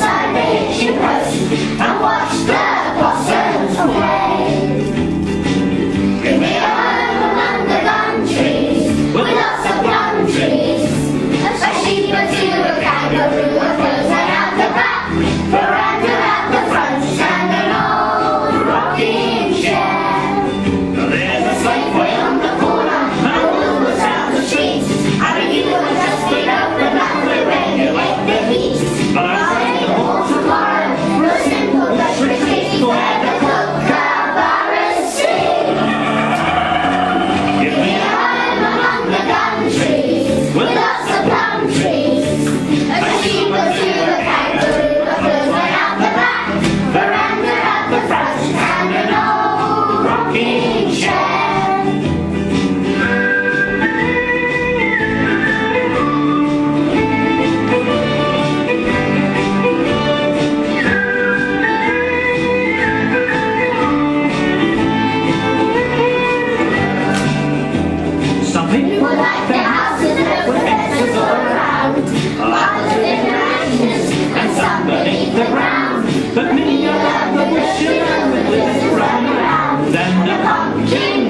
the hitching post and watched King